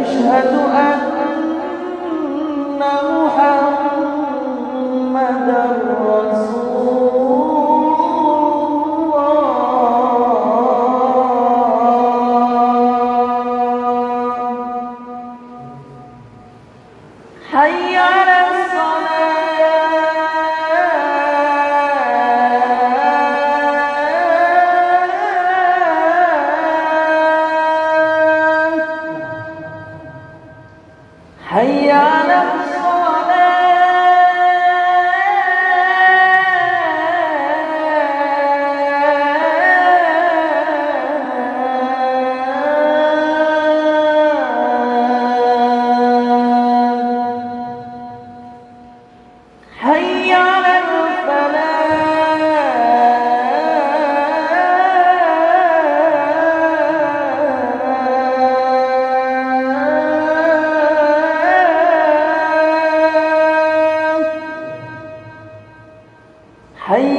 أشهد أن حي على الصلاة.